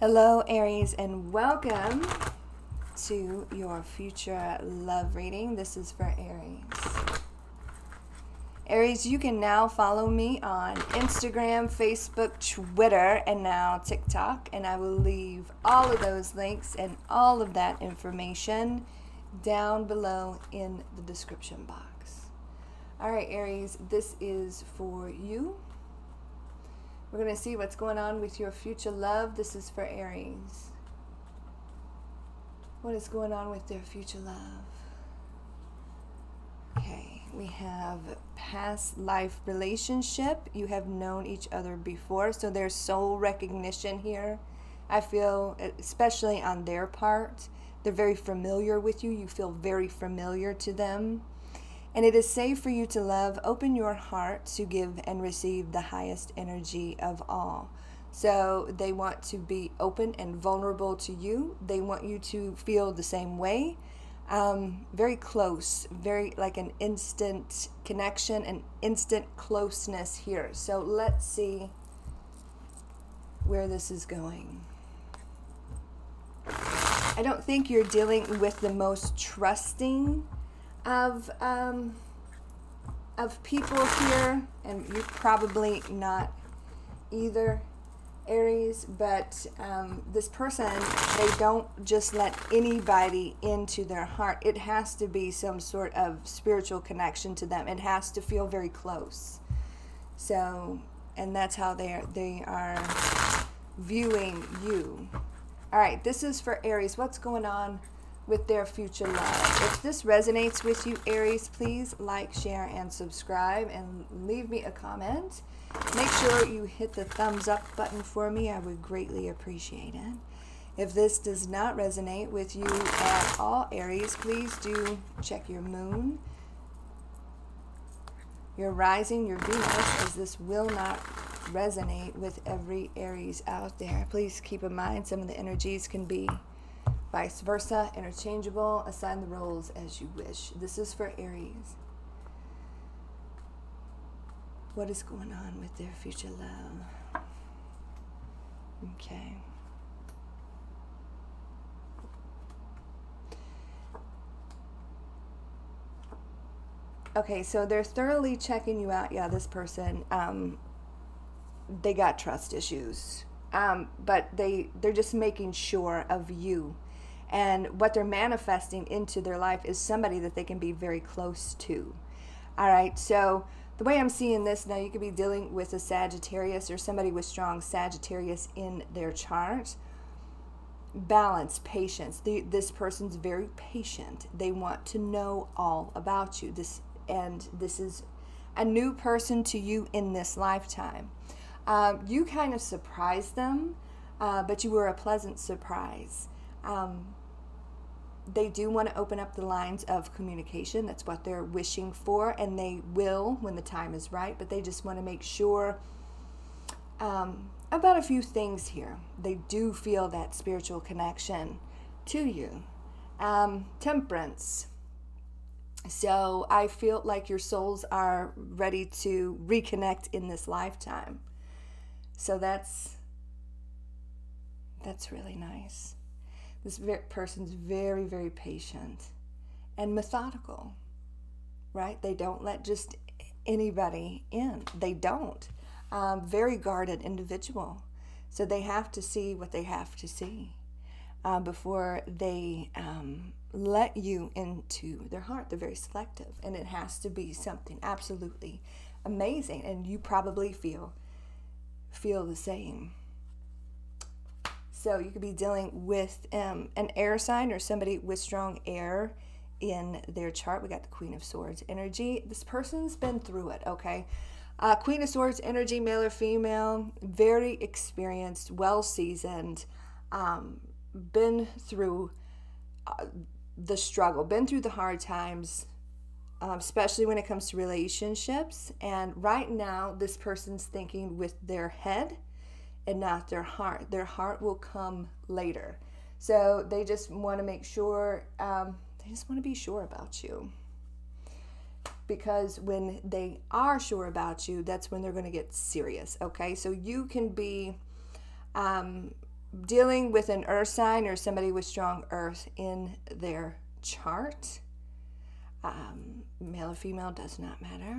Hello, Aries, and welcome to your future love reading. This is for Aries. Aries, you can now follow me on Instagram, Facebook, Twitter, and now TikTok. And I will leave all of those links and all of that information down below in the description box. All right, Aries, this is for you. We're going to see what's going on with your future love. This is for Aries. What is going on with their future love? Okay, we have past life relationship. You have known each other before, so there's soul recognition here. I feel, especially on their part, they're very familiar with you. You feel very familiar to them. And it is safe for you to love. Open your heart to give and receive the highest energy of all. So they want to be open and vulnerable to you. They want you to feel the same way. Um, very close, very like an instant connection, an instant closeness here. So let's see where this is going. I don't think you're dealing with the most trusting of um, of people here, and you're probably not either Aries, but um, this person, they don't just let anybody into their heart. It has to be some sort of spiritual connection to them. It has to feel very close. So, and that's how they are, they are viewing you. All right, this is for Aries. What's going on? With their future love. If this resonates with you, Aries, please like, share, and subscribe and leave me a comment. Make sure you hit the thumbs up button for me. I would greatly appreciate it. If this does not resonate with you at all, Aries, please do check your moon, your rising, your Venus, as this will not resonate with every Aries out there. Please keep in mind some of the energies can be Vice versa, interchangeable, assign the roles as you wish. This is for Aries. What is going on with their future love? Okay. Okay, so they're thoroughly checking you out. Yeah, this person, um, they got trust issues. Um, but they, they're just making sure of you and what they're manifesting into their life is somebody that they can be very close to. All right, so the way I'm seeing this now, you could be dealing with a Sagittarius or somebody with strong Sagittarius in their chart. Balance, patience. The, this person's very patient. They want to know all about you. This and this is a new person to you in this lifetime. Um, you kind of surprised them, uh, but you were a pleasant surprise. Um, they do want to open up the lines of communication. That's what they're wishing for, and they will when the time is right. But they just want to make sure um, about a few things here. They do feel that spiritual connection to you. Um, temperance. So I feel like your souls are ready to reconnect in this lifetime. So that's that's really nice. This person's very, very patient and methodical, right? They don't let just anybody in. They don't. Um, very guarded individual. So they have to see what they have to see uh, before they um, let you into their heart. They're very selective, and it has to be something absolutely amazing. And you probably feel feel the same. So you could be dealing with um, an air sign or somebody with strong air in their chart. We got the Queen of Swords energy. This person's been through it, okay? Uh, Queen of Swords energy, male or female, very experienced, well seasoned, um, been through uh, the struggle, been through the hard times, um, especially when it comes to relationships. And right now, this person's thinking with their head and not their heart. Their heart will come later. So they just want to make sure, um, they just want to be sure about you. Because when they are sure about you, that's when they're going to get serious, okay? So you can be um, dealing with an earth sign or somebody with strong earth in their chart. Um, male or female does not matter.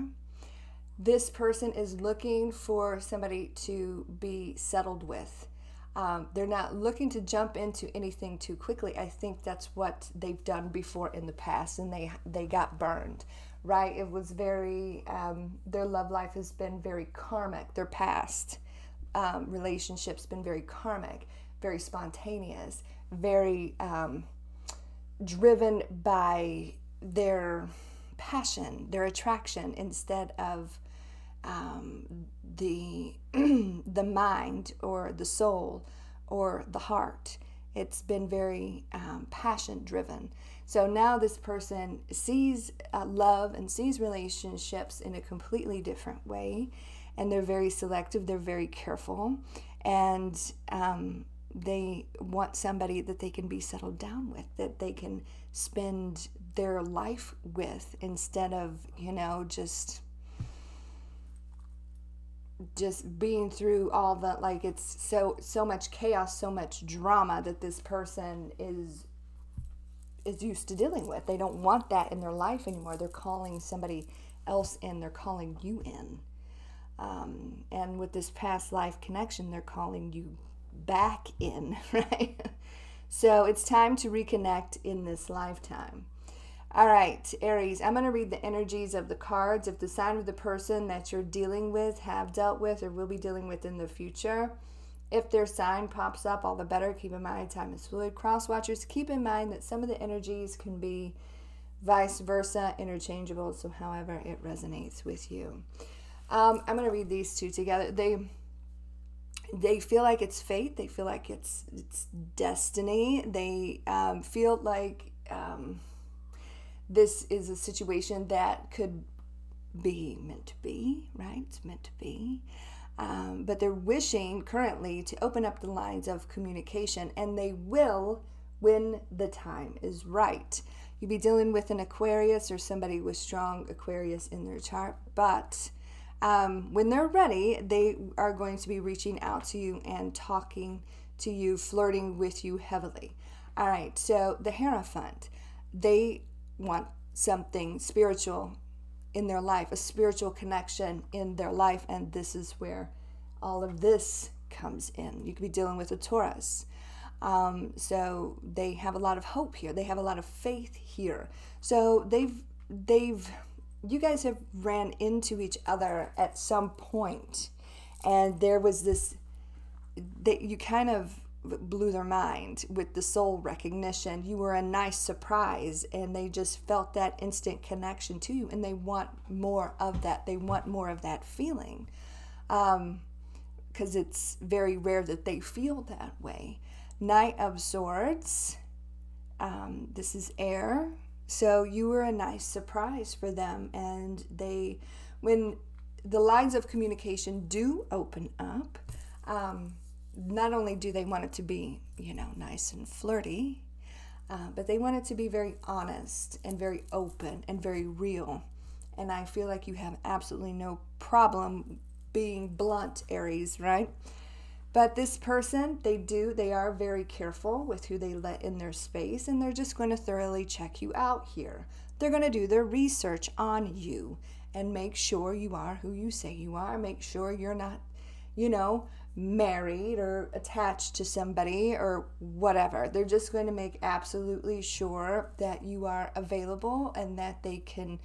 This person is looking for somebody to be settled with. Um, they're not looking to jump into anything too quickly. I think that's what they've done before in the past, and they they got burned. Right? It was very um, their love life has been very karmic. Their past um, relationships been very karmic, very spontaneous, very um, driven by their passion, their attraction, instead of um, the the mind or the soul or the heart. It's been very um, passion driven. So now this person sees uh, love and sees relationships in a completely different way, and they're very selective. They're very careful, and um, they want somebody that they can be settled down with, that they can spend their life with instead of, you know, just just being through all the like it's so so much chaos so much drama that this person is is used to dealing with they don't want that in their life anymore they're calling somebody else in they're calling you in um, and with this past life connection they're calling you back in, right? So it's time to reconnect in this lifetime. All right, Aries, I'm going to read the energies of the cards. If the sign of the person that you're dealing with, have dealt with, or will be dealing with in the future, if their sign pops up, all the better. Keep in mind, time is fluid. Cross watchers, keep in mind that some of the energies can be vice versa, interchangeable. So, however it resonates with you. Um, I'm going to read these two together. They they feel like it's fate. They feel like it's it's destiny. They um, feel like um, this is a situation that could be meant to be, right? It's meant to be. Um, but they're wishing currently to open up the lines of communication, and they will when the time is right. You'll be dealing with an Aquarius or somebody with strong Aquarius in their chart, but um, when they're ready, they are going to be reaching out to you and talking to you, flirting with you heavily. All right, so the Hierophant, they want something spiritual in their life, a spiritual connection in their life, and this is where all of this comes in. You could be dealing with a Taurus. Um, so they have a lot of hope here. They have a lot of faith here. So they've they've you guys have ran into each other at some point and there was this that you kind of blew their mind with the soul recognition. You were a nice surprise and they just felt that instant connection to you and they want more of that they want more of that feeling. Because um, it's very rare that they feel that way. Knight of swords um, this is air. So you were a nice surprise for them, and they, when the lines of communication do open up, um, not only do they want it to be, you know, nice and flirty, uh, but they want it to be very honest and very open and very real. And I feel like you have absolutely no problem being blunt, Aries, right? But this person, they do, they are very careful with who they let in their space, and they're just going to thoroughly check you out here. They're going to do their research on you and make sure you are who you say you are. Make sure you're not, you know, married or attached to somebody or whatever. They're just going to make absolutely sure that you are available and that they can,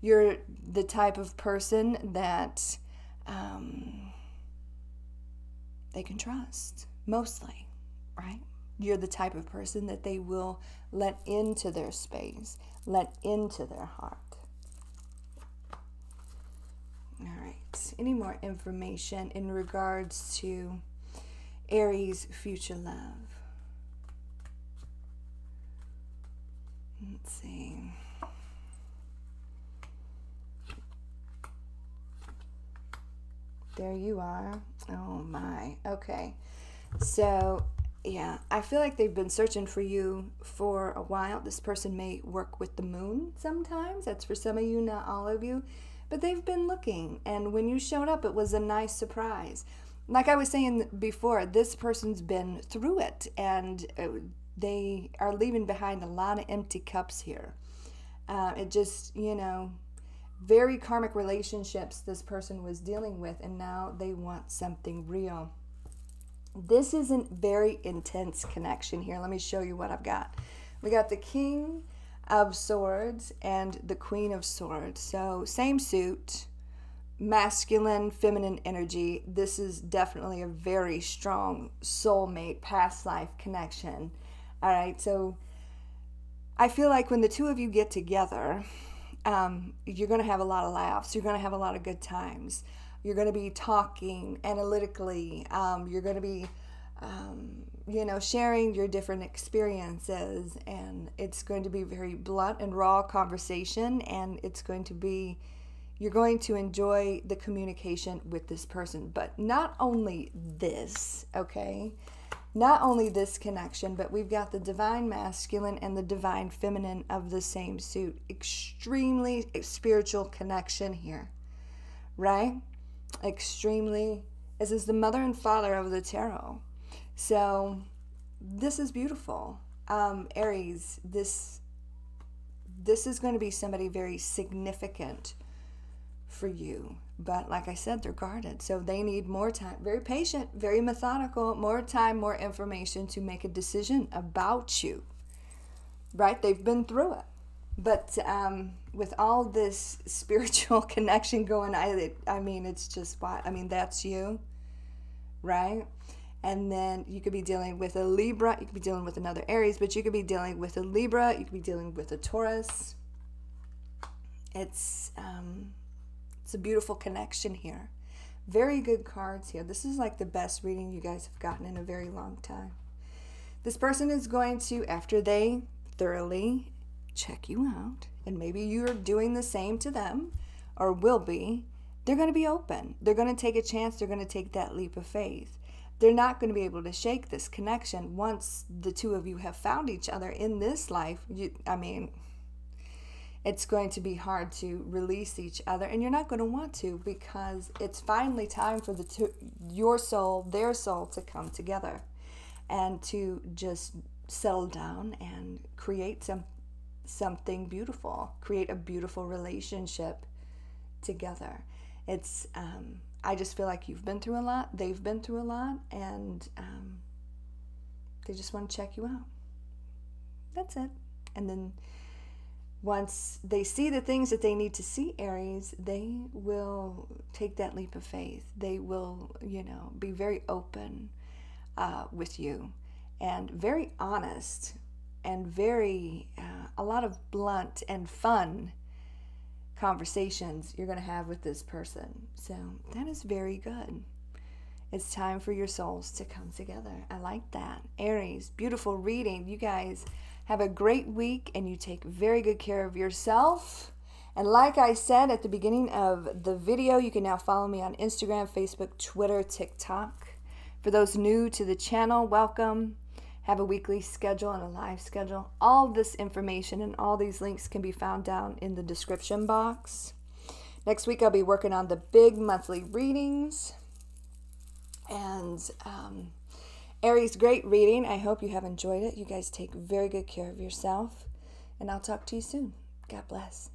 you're the type of person that, um, they can trust, mostly, right? You're the type of person that they will let into their space, let into their heart. All right. Any more information in regards to Aries' future love? Let's see. There you are. Oh my. Okay. So, yeah, I feel like they've been searching for you for a while. This person may work with the moon sometimes. That's for some of you, not all of you. But they've been looking. And when you showed up, it was a nice surprise. like I was saying before, this person's been through it and uh, they are leaving behind a lot of empty cups here. Uh, it just, you know, very karmic relationships this person was dealing with, and now they want something real. This is a very intense connection here. Let me show you what I've got. We got the King of Swords and the Queen of Swords. So, same suit, masculine, feminine energy. This is definitely a very strong soulmate, past life connection. All right, so I feel like when the two of you get together, um, you're going to have a lot of laughs. You're going to have a lot of good times. You're going to be talking analytically. Um, you're going to be, um, you know, sharing your different experiences. And it's going to be very blunt and raw conversation. And it's going to be, you're going to enjoy the communication with this person. But not only this, okay? not only this connection, but we've got the divine masculine and the divine feminine of the same suit. Extremely spiritual connection here, right? Extremely. This is the mother and father of the tarot. So this is beautiful. Um, Aries, this this is going to be somebody very significant for you. But like I said, they're guarded. So they need more time. Very patient, very methodical, more time, more information to make a decision about you. Right? They've been through it. But um, with all this spiritual connection going, I, I mean, it's just what, I mean, that's you. Right? And then you could be dealing with a Libra, you could be dealing with another Aries, but you could be dealing with a Libra, you could be dealing with a Taurus. It's um, it's a beautiful connection here. Very good cards here. This is like the best reading you guys have gotten in a very long time. This person is going to, after they thoroughly check you out, and maybe you're doing the same to them or will be, they're going to be open. They're going to take a chance. They're going to take that leap of faith. They're not going to be able to shake this connection once the two of you have found each other in this life. You, I mean, it's going to be hard to release each other and you're not going to want to because it's finally time for the two, your soul their soul to come together and to just settle down and create some something beautiful create a beautiful relationship together it's um, i just feel like you've been through a lot they've been through a lot and um, they just want to check you out that's it and then once they see the things that they need to see, Aries, they will take that leap of faith. They will, you know, be very open uh, with you and very honest and very, uh, a lot of blunt and fun conversations you're going to have with this person. So that is very good. It's time for your souls to come together. I like that. Aries, beautiful reading. You guys have a great week and you take very good care of yourself. And like I said at the beginning of the video, you can now follow me on Instagram, Facebook, Twitter, TikTok. For those new to the channel, welcome. Have a weekly schedule and a live schedule. All this information and all these links can be found down in the description box. Next week, I'll be working on the big monthly readings. And um, Aries, great reading. I hope you have enjoyed it. You guys take very good care of yourself. And I'll talk to you soon. God bless.